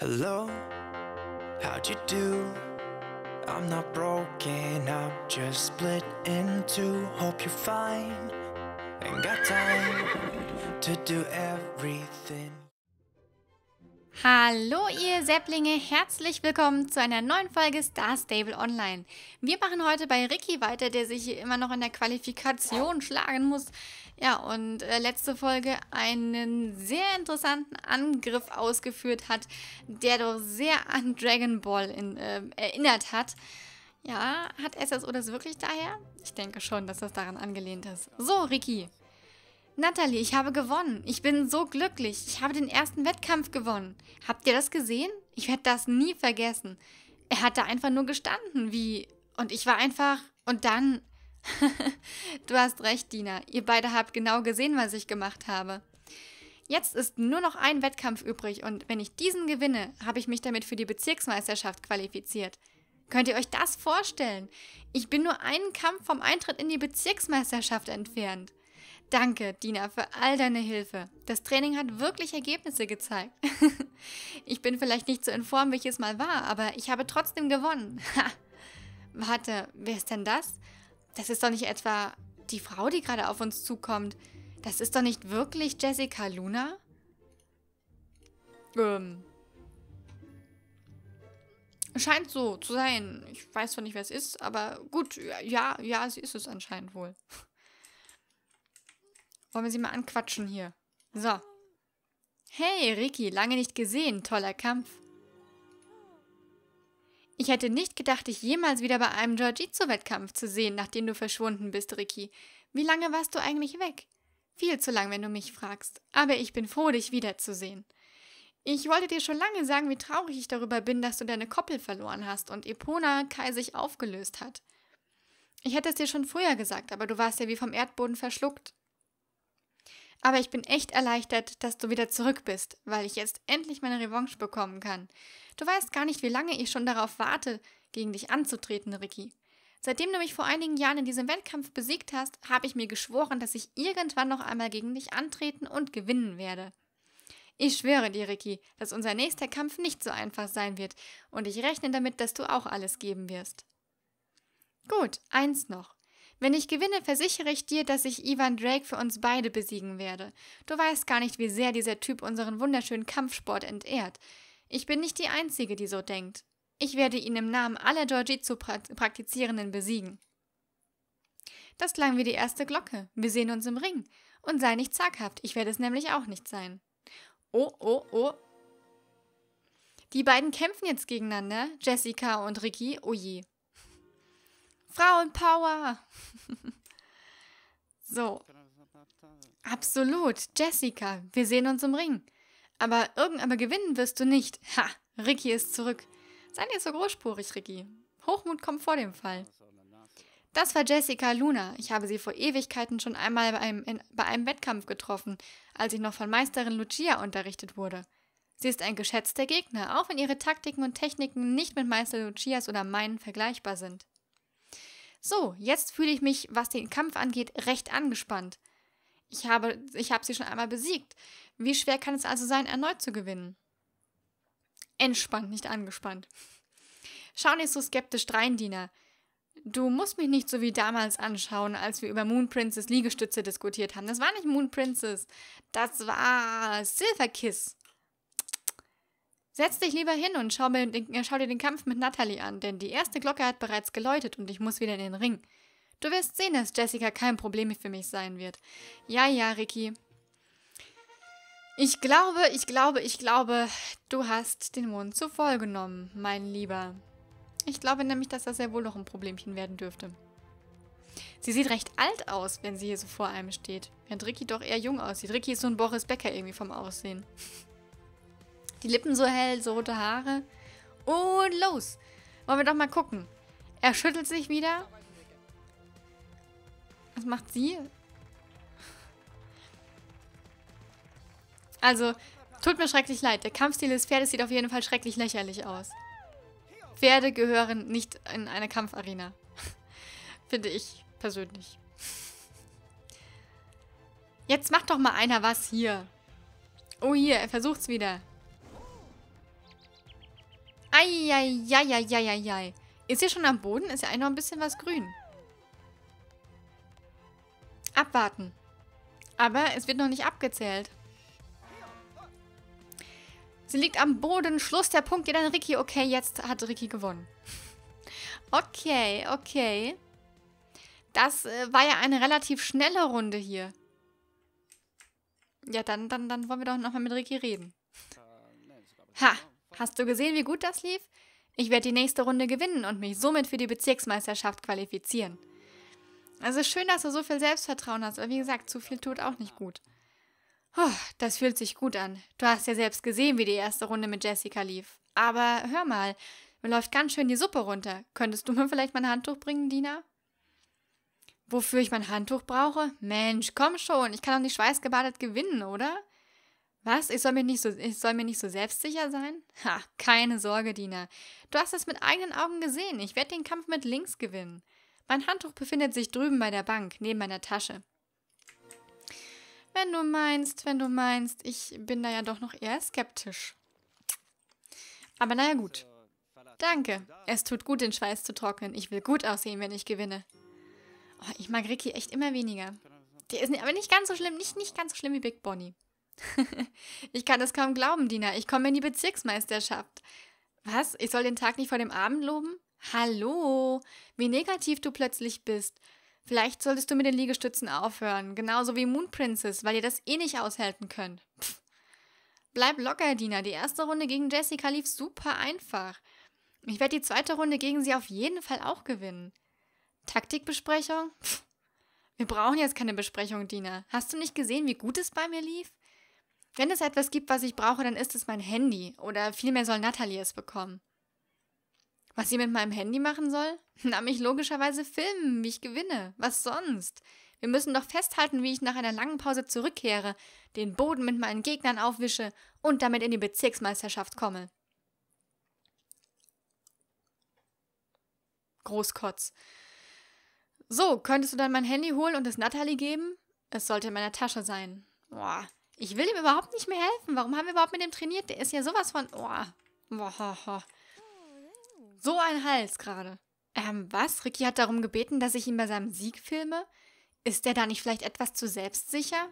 Hello, how'd you do? I'm not broken, I'm just split in two. Hope you're fine and got time to do everything. Hallo ihr Säpplinge, herzlich willkommen zu einer neuen Folge Star Stable Online. Wir machen heute bei Ricky weiter, der sich hier immer noch in der Qualifikation schlagen muss. Ja, und äh, letzte Folge einen sehr interessanten Angriff ausgeführt hat, der doch sehr an Dragon Ball in, äh, erinnert hat. Ja, hat SSO das wirklich daher? Ich denke schon, dass das daran angelehnt ist. So, Ricky, Natalie, ich habe gewonnen. Ich bin so glücklich. Ich habe den ersten Wettkampf gewonnen. Habt ihr das gesehen? Ich werde das nie vergessen. Er hat da einfach nur gestanden, wie. Und ich war einfach. Und dann. du hast recht, Dina. Ihr beide habt genau gesehen, was ich gemacht habe. Jetzt ist nur noch ein Wettkampf übrig und wenn ich diesen gewinne, habe ich mich damit für die Bezirksmeisterschaft qualifiziert. Könnt ihr euch das vorstellen? Ich bin nur einen Kampf vom Eintritt in die Bezirksmeisterschaft entfernt. Danke, Dina, für all deine Hilfe. Das Training hat wirklich Ergebnisse gezeigt. ich bin vielleicht nicht so in Form, wie mal war, aber ich habe trotzdem gewonnen. Warte, wer ist denn das? Das ist doch nicht etwa die Frau, die gerade auf uns zukommt. Das ist doch nicht wirklich Jessica Luna? Ähm. Scheint so zu sein. Ich weiß zwar nicht, wer es ist, aber gut, ja, ja, sie ist es anscheinend wohl. Wollen wir sie mal anquatschen hier? So. Hey, Ricky, lange nicht gesehen. Toller Kampf. Ich hätte nicht gedacht, dich jemals wieder bei einem Jiu-Jitsu-Wettkampf zu sehen, nachdem du verschwunden bist, Ricky. Wie lange warst du eigentlich weg? Viel zu lang, wenn du mich fragst. Aber ich bin froh, dich wiederzusehen. Ich wollte dir schon lange sagen, wie traurig ich darüber bin, dass du deine Koppel verloren hast und Epona Kai sich aufgelöst hat. Ich hätte es dir schon früher gesagt, aber du warst ja wie vom Erdboden verschluckt. Aber ich bin echt erleichtert, dass du wieder zurück bist, weil ich jetzt endlich meine Revanche bekommen kann. Du weißt gar nicht, wie lange ich schon darauf warte, gegen dich anzutreten, Ricky. Seitdem du mich vor einigen Jahren in diesem Wettkampf besiegt hast, habe ich mir geschworen, dass ich irgendwann noch einmal gegen dich antreten und gewinnen werde. Ich schwöre dir, Ricky, dass unser nächster Kampf nicht so einfach sein wird, und ich rechne damit, dass du auch alles geben wirst. Gut, eins noch. Wenn ich gewinne, versichere ich dir, dass ich Ivan Drake für uns beide besiegen werde. Du weißt gar nicht, wie sehr dieser Typ unseren wunderschönen Kampfsport entehrt. Ich bin nicht die Einzige, die so denkt. Ich werde ihn im Namen aller Jiu-Jitsu-Praktizierenden besiegen. Das klang wie die erste Glocke. Wir sehen uns im Ring. Und sei nicht zaghaft, ich werde es nämlich auch nicht sein. Oh, oh, oh. Die beiden kämpfen jetzt gegeneinander, Jessica und Ricky, oh je. Frauenpower. so. Absolut. Jessica, wir sehen uns im Ring. Aber irgendwann gewinnen wirst du nicht. Ha, Ricky ist zurück. Sei nicht so großspurig, Ricky. Hochmut kommt vor dem Fall. Das war Jessica Luna. Ich habe sie vor Ewigkeiten schon einmal bei einem, in, bei einem Wettkampf getroffen, als ich noch von Meisterin Lucia unterrichtet wurde. Sie ist ein geschätzter Gegner, auch wenn ihre Taktiken und Techniken nicht mit Meister Lucias oder meinen vergleichbar sind. So, jetzt fühle ich mich, was den Kampf angeht, recht angespannt. Ich habe, ich habe sie schon einmal besiegt. Wie schwer kann es also sein, erneut zu gewinnen? Entspannt, nicht angespannt. Schau nicht so skeptisch drein, Diener. Du musst mich nicht so wie damals anschauen, als wir über Moon Princess Liegestütze diskutiert haben. Das war nicht Moon Princess. Das war Silver Kiss. Setz dich lieber hin und schau, mir, äh, schau, dir den Kampf mit Natalie an, denn die erste Glocke hat bereits geläutet und ich muss wieder in den Ring. Du wirst sehen, dass Jessica kein Problem für mich sein wird. Ja, ja, Ricky. Ich glaube, ich glaube, ich glaube, du hast den Mond zu voll genommen, mein Lieber. Ich glaube nämlich, dass das sehr wohl noch ein Problemchen werden dürfte. Sie sieht recht alt aus, wenn sie hier so vor einem steht. Während Ricky doch eher jung aussieht. Ricky ist so ein Boris Becker irgendwie vom Aussehen. Die Lippen so hell, so rote Haare. Und los. Wollen wir doch mal gucken. Er schüttelt sich wieder. Was macht sie? Also, tut mir schrecklich leid. Der Kampfstil des Pferdes sieht auf jeden Fall schrecklich lächerlich aus. Pferde gehören nicht in eine Kampfarena. Finde ich persönlich. Jetzt macht doch mal einer was hier. Oh, hier, er versucht's wieder. Eieieiei. Ist hier schon am Boden? Ist ja eigentlich noch ein bisschen was grün. Abwarten. Aber es wird noch nicht abgezählt. Sie liegt am Boden. Schluss der Punkt geht an Ricky. Okay, jetzt hat Ricky gewonnen. Okay, okay. Das äh, war ja eine relativ schnelle Runde hier. Ja, dann, dann, dann wollen wir doch nochmal mit Ricky reden. Ha, hast du gesehen, wie gut das lief? Ich werde die nächste Runde gewinnen und mich somit für die Bezirksmeisterschaft qualifizieren. Also schön, dass du so viel Selbstvertrauen hast, aber wie gesagt, zu viel tut auch nicht gut. Oh, das fühlt sich gut an. Du hast ja selbst gesehen, wie die erste Runde mit Jessica lief. Aber hör mal, mir läuft ganz schön die Suppe runter. Könntest du mir vielleicht mein Handtuch bringen, Dina? Wofür ich mein Handtuch brauche? Mensch, komm schon, ich kann doch nicht schweißgebadet gewinnen, oder? Was? Ich soll mir nicht so, ich soll mir nicht so selbstsicher sein? Ha, keine Sorge, Dina. Du hast es mit eigenen Augen gesehen. Ich werde den Kampf mit links gewinnen. Mein Handtuch befindet sich drüben bei der Bank, neben meiner Tasche. Wenn du meinst, wenn du meinst, ich bin da ja doch noch eher skeptisch. Aber naja, gut. Danke. Es tut gut, den Schweiß zu trocknen. Ich will gut aussehen, wenn ich gewinne. Oh, ich mag Ricky echt immer weniger. Der ist aber nicht ganz so schlimm, nicht, nicht ganz so schlimm wie Big Bonnie. ich kann es kaum glauben, Dina. Ich komme in die Bezirksmeisterschaft. Was? Ich soll den Tag nicht vor dem Abend loben? Hallo, wie negativ du plötzlich bist. Vielleicht solltest du mit den Liegestützen aufhören, genauso wie Moon Princess, weil ihr das eh nicht aushalten könnt. Pff. Bleib locker, Dina. Die erste Runde gegen Jessica lief super einfach. Ich werde die zweite Runde gegen sie auf jeden Fall auch gewinnen. Taktikbesprechung? Pff. Wir brauchen jetzt keine Besprechung, Dina. Hast du nicht gesehen, wie gut es bei mir lief? Wenn es etwas gibt, was ich brauche, dann ist es mein Handy. Oder vielmehr soll Natalie es bekommen. Was sie mit meinem Handy machen soll? Na, mich logischerweise filmen, wie ich gewinne. Was sonst? Wir müssen doch festhalten, wie ich nach einer langen Pause zurückkehre, den Boden mit meinen Gegnern aufwische und damit in die Bezirksmeisterschaft komme. Großkotz. So, könntest du dann mein Handy holen und es Natalie geben? Es sollte in meiner Tasche sein. Boah, ich will ihm überhaupt nicht mehr helfen. Warum haben wir überhaupt mit ihm trainiert? Der ist ja sowas von. Boah. So ein Hals gerade. Ähm, was? Ricky hat darum gebeten, dass ich ihn bei seinem Sieg filme? Ist er da nicht vielleicht etwas zu selbstsicher?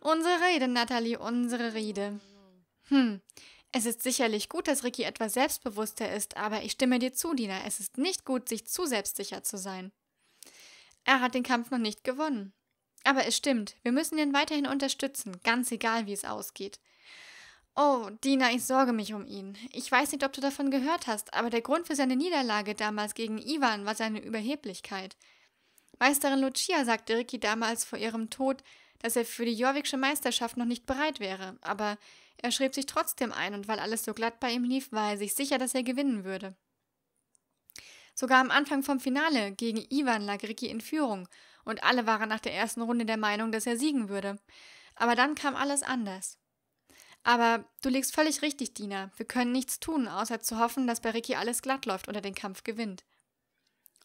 Unsere Rede, Natalie, unsere Rede. Hm, es ist sicherlich gut, dass Ricky etwas selbstbewusster ist, aber ich stimme dir zu, Dina. Es ist nicht gut, sich zu selbstsicher zu sein. Er hat den Kampf noch nicht gewonnen. Aber es stimmt, wir müssen ihn weiterhin unterstützen, ganz egal, wie es ausgeht. Oh, Dina, ich sorge mich um ihn. Ich weiß nicht, ob du davon gehört hast, aber der Grund für seine Niederlage damals gegen Ivan war seine Überheblichkeit. Meisterin Lucia sagte Ricky damals vor ihrem Tod, dass er für die Jorvikische Meisterschaft noch nicht bereit wäre, aber er schrieb sich trotzdem ein und weil alles so glatt bei ihm lief, war er sich sicher, dass er gewinnen würde. Sogar am Anfang vom Finale gegen Ivan lag Ricky in Führung und alle waren nach der ersten Runde der Meinung, dass er siegen würde. Aber dann kam alles anders. Aber du liegst völlig richtig, Dina. Wir können nichts tun, außer zu hoffen, dass bei Ricky alles glatt läuft oder den Kampf gewinnt.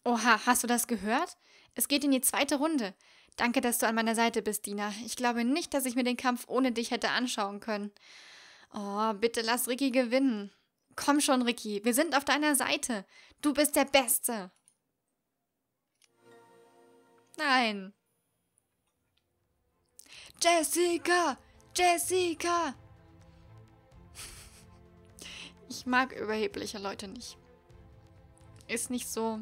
Oha, hast du das gehört? Es geht in die zweite Runde. Danke, dass du an meiner Seite bist, Dina. Ich glaube nicht, dass ich mir den Kampf ohne dich hätte anschauen können. Oh, bitte lass Ricky gewinnen. Komm schon, Ricky, wir sind auf deiner Seite. Du bist der Beste. Nein. Jessica! Jessica! Ich mag überhebliche Leute nicht. Ist nicht so.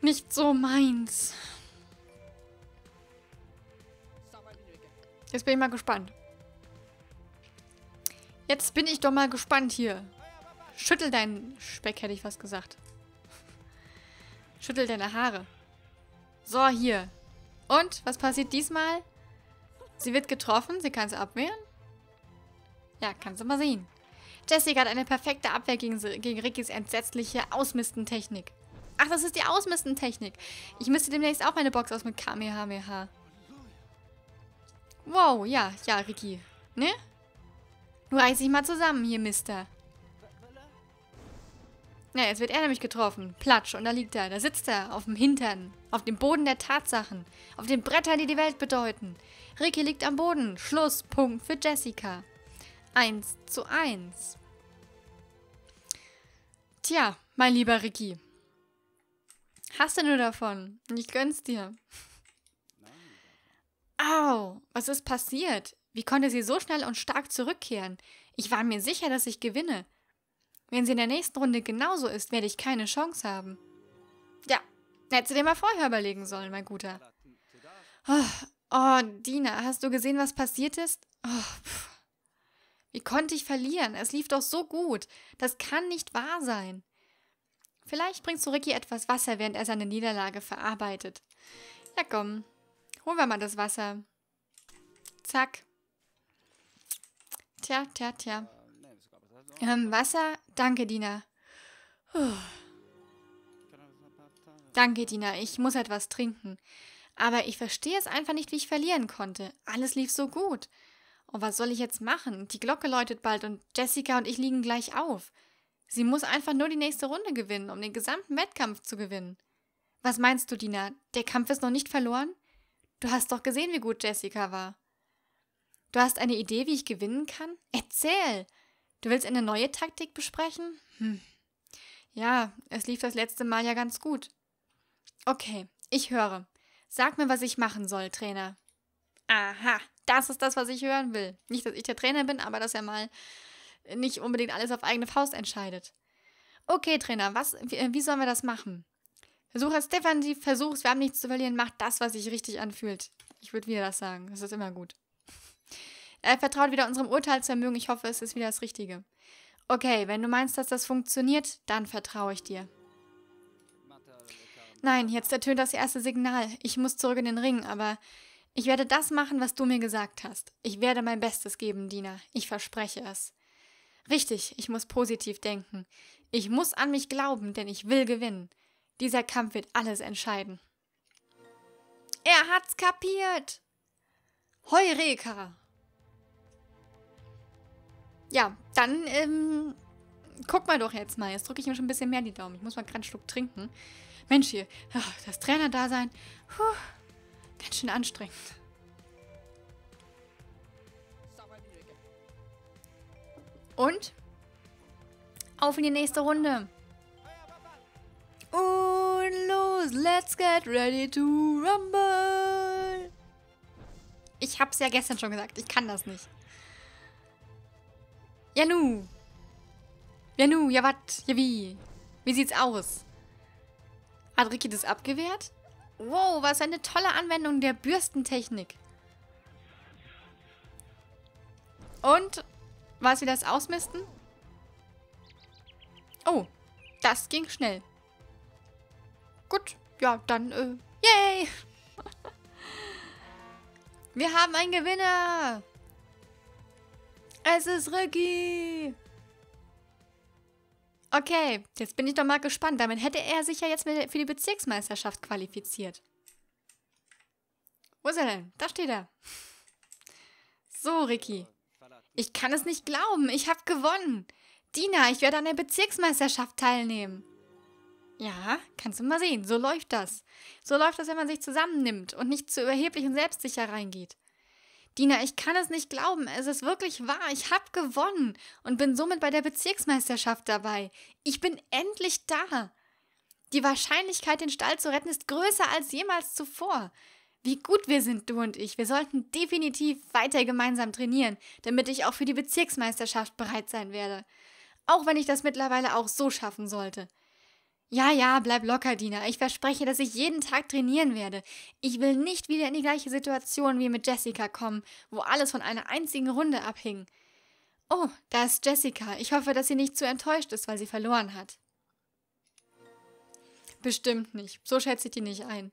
Nicht so meins. Jetzt bin ich mal gespannt. Jetzt bin ich doch mal gespannt hier. Schüttel deinen Speck, hätte ich was gesagt. Schüttel deine Haare. So, hier. Und, was passiert diesmal? Sie wird getroffen, sie kann es abwehren. Ja, kannst du mal sehen. Jessica hat eine perfekte Abwehr gegen, gegen Rickys entsetzliche Ausmistentechnik. Ach, das ist die Ausmistentechnik. Ich müsste demnächst auch eine Box aus mit Kamehameha. Wow, ja, ja, Ricky. Ne? Reiß dich mal zusammen hier, Mister. Ja, jetzt wird er nämlich getroffen. Platsch, und da liegt er. Da sitzt er, auf dem Hintern. Auf dem Boden der Tatsachen. Auf den Brettern, die die Welt bedeuten. Ricky liegt am Boden. Schluss, Punkt für Jessica. 1 zu 1. Tja, mein lieber Ricky. Hast du nur davon? Ich gönn's dir. Au, was ist passiert? Wie konnte sie so schnell und stark zurückkehren? Ich war mir sicher, dass ich gewinne. Wenn sie in der nächsten Runde genauso ist, werde ich keine Chance haben. Ja, hättest du dir mal vorher überlegen sollen, mein Guter. Oh, oh Dina, hast du gesehen, was passiert ist? Oh, Wie konnte ich verlieren? Es lief doch so gut. Das kann nicht wahr sein. Vielleicht bringst du Ricky etwas Wasser, während er seine Niederlage verarbeitet. Ja, komm. Holen wir mal das Wasser. Zack. Tja, tja, tja. Ähm, Wasser? Danke, Dina. Puh. Danke, Dina. Ich muss etwas trinken. Aber ich verstehe es einfach nicht, wie ich verlieren konnte. Alles lief so gut. Und was soll ich jetzt machen? Die Glocke läutet bald und Jessica und ich liegen gleich auf. Sie muss einfach nur die nächste Runde gewinnen, um den gesamten Wettkampf zu gewinnen. Was meinst du, Dina? Der Kampf ist noch nicht verloren? Du hast doch gesehen, wie gut Jessica war. Du hast eine Idee, wie ich gewinnen kann? Erzähl! Du willst eine neue Taktik besprechen? Hm. Ja, es lief das letzte Mal ja ganz gut. Okay, ich höre. Sag mir, was ich machen soll, Trainer. Aha, das ist das, was ich hören will. Nicht, dass ich der Trainer bin, aber dass er mal nicht unbedingt alles auf eigene Faust entscheidet. Okay, Trainer, was, wie, wie sollen wir das machen? Versuch als defensiv, versuch's, wir haben nichts zu verlieren, mach das, was sich richtig anfühlt. Ich würde wieder das sagen, das ist immer gut. Er vertraut wieder unserem Urteilsvermögen, ich hoffe, es ist wieder das Richtige. Okay, wenn du meinst, dass das funktioniert, dann vertraue ich dir. Nein, jetzt ertönt das erste Signal. Ich muss zurück in den Ring, aber ich werde das machen, was du mir gesagt hast. Ich werde mein Bestes geben, Dina. Ich verspreche es. Richtig, ich muss positiv denken. Ich muss an mich glauben, denn ich will gewinnen. Dieser Kampf wird alles entscheiden. Er hat's kapiert! Heureka! Ja, dann, ähm, guck mal doch jetzt mal. Jetzt drücke ich mir schon ein bisschen mehr die Daumen. Ich muss mal gerade einen Schluck trinken. Mensch, hier, das Trainer-Dasein, ganz schön anstrengend. Und auf in die nächste Runde. Und los, let's get ready to rumble. Ich hab's ja gestern schon gesagt, ich kann das nicht. Ja nu. Ja nu, ja wat, ja wie? Wie sieht's aus? Hat Ricky das abgewehrt? Wow, was eine tolle Anwendung der Bürstentechnik. Und war es wieder das Ausmisten? Oh, das ging schnell. Gut, ja, dann, äh, yay! Wir haben einen Gewinner! Es ist Ricky! Okay, jetzt bin ich doch mal gespannt. Damit hätte er sich ja jetzt für die Bezirksmeisterschaft qualifiziert. Wo ist er denn? Da steht er. So, Ricky. Ich kann es nicht glauben. Ich habe gewonnen. Dina, ich werde an der Bezirksmeisterschaft teilnehmen. Ja, kannst du mal sehen. So läuft das. So läuft das, wenn man sich zusammennimmt und nicht zu überheblich und selbstsicher reingeht. Dina, ich kann es nicht glauben. Es ist wirklich wahr. Ich habe gewonnen und bin somit bei der Bezirksmeisterschaft dabei. Ich bin endlich da. Die Wahrscheinlichkeit, den Stall zu retten, ist größer als jemals zuvor. Wie gut wir sind, du und ich. Wir sollten definitiv weiter gemeinsam trainieren, damit ich auch für die Bezirksmeisterschaft bereit sein werde. Auch wenn ich das mittlerweile auch so schaffen sollte. Ja, ja, bleib locker, Dina. Ich verspreche, dass ich jeden Tag trainieren werde. Ich will nicht wieder in die gleiche Situation wie mit Jessica kommen, wo alles von einer einzigen Runde abhing. Oh, da ist Jessica. Ich hoffe, dass sie nicht zu enttäuscht ist, weil sie verloren hat. Bestimmt nicht. So schätze ich die nicht ein.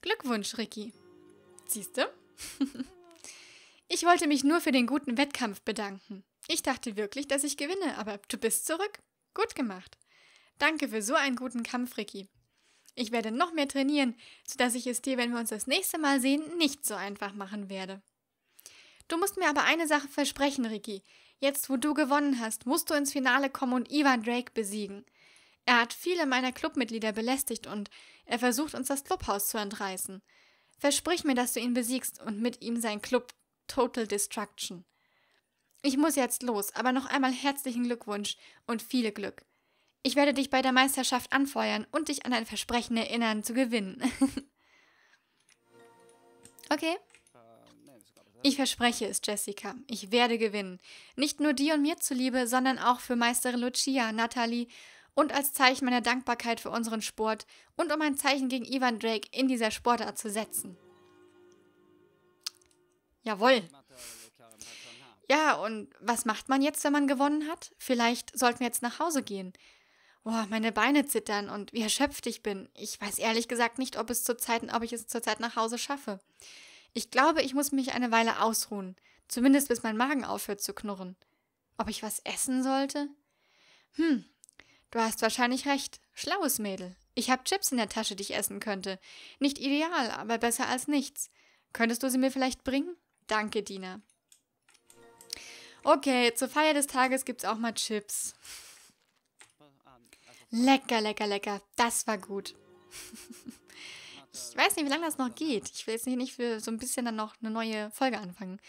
Glückwunsch, Ricky. Siehste? ich wollte mich nur für den guten Wettkampf bedanken. Ich dachte wirklich, dass ich gewinne, aber du bist zurück. Gut gemacht. Danke für so einen guten Kampf, Ricky. Ich werde noch mehr trainieren, sodass ich es dir, wenn wir uns das nächste Mal sehen, nicht so einfach machen werde. Du musst mir aber eine Sache versprechen, Ricky. Jetzt, wo du gewonnen hast, musst du ins Finale kommen und Ivan Drake besiegen. Er hat viele meiner Clubmitglieder belästigt und er versucht uns das Clubhaus zu entreißen. Versprich mir, dass du ihn besiegst und mit ihm sein Club Total Destruction. Ich muss jetzt los, aber noch einmal herzlichen Glückwunsch und viel Glück. Ich werde dich bei der Meisterschaft anfeuern und dich an ein Versprechen erinnern, zu gewinnen. okay? Ich verspreche es, Jessica. Ich werde gewinnen. Nicht nur dir und mir zuliebe, sondern auch für Meisterin Lucia, Natalie und als Zeichen meiner Dankbarkeit für unseren Sport und um ein Zeichen gegen Ivan Drake in dieser Sportart zu setzen. Jawohl. Ja, und was macht man jetzt, wenn man gewonnen hat? Vielleicht sollten wir jetzt nach Hause gehen. Boah, meine Beine zittern und wie erschöpft ich bin. Ich weiß ehrlich gesagt nicht, ob, es zur Zeit, ob ich es zurzeit nach Hause schaffe. Ich glaube, ich muss mich eine Weile ausruhen. Zumindest bis mein Magen aufhört zu knurren. Ob ich was essen sollte? Hm, du hast wahrscheinlich recht. Schlaues Mädel. Ich habe Chips in der Tasche, die ich essen könnte. Nicht ideal, aber besser als nichts. Könntest du sie mir vielleicht bringen? Danke, Dina. Okay, zur Feier des Tages gibt's auch mal Chips. Lecker, lecker, lecker. Das war gut. Ich weiß nicht, wie lange das noch geht. Ich will jetzt nicht für so ein bisschen dann noch eine neue Folge anfangen.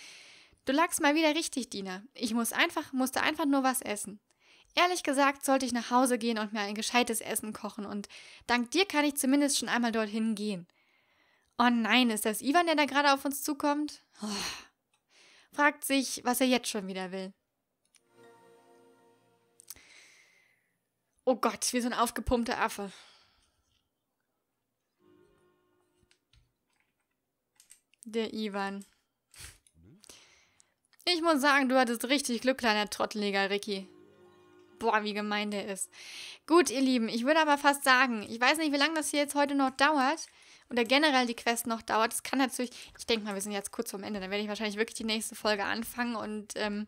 Du lagst mal wieder richtig, Dina. Ich muss einfach, musste einfach nur was essen. Ehrlich gesagt sollte ich nach Hause gehen und mir ein gescheites Essen kochen und dank dir kann ich zumindest schon einmal dorthin gehen. Oh nein, ist das Ivan, der da gerade auf uns zukommt? Oh. Fragt sich, was er jetzt schon wieder will. Oh Gott, wie so ein aufgepumpter Affe. Der Ivan. Ich muss sagen, du hattest richtig Glück, kleiner Trotteliger Ricky. Boah, wie gemein der ist. Gut, ihr Lieben, ich würde aber fast sagen, ich weiß nicht, wie lange das hier jetzt heute noch dauert oder generell die Quest noch dauert. Das kann natürlich, ich denke mal, wir sind jetzt kurz vorm Ende, dann werde ich wahrscheinlich wirklich die nächste Folge anfangen und ähm,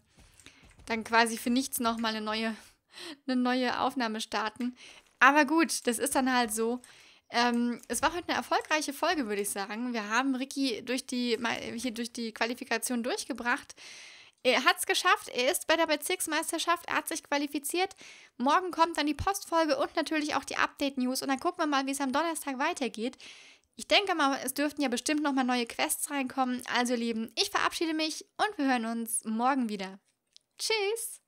dann quasi für nichts nochmal eine neue, eine neue Aufnahme starten. Aber gut, das ist dann halt so. Ähm, es war heute eine erfolgreiche Folge, würde ich sagen. Wir haben Ricky durch die, hier durch die Qualifikation durchgebracht. Er hat es geschafft, er ist bei der Bezirksmeisterschaft, er hat sich qualifiziert. Morgen kommt dann die Postfolge und natürlich auch die Update-News und dann gucken wir mal, wie es am Donnerstag weitergeht. Ich denke mal, es dürften ja bestimmt nochmal neue Quests reinkommen. Also, Lieben, ich verabschiede mich und wir hören uns morgen wieder. Tschüss!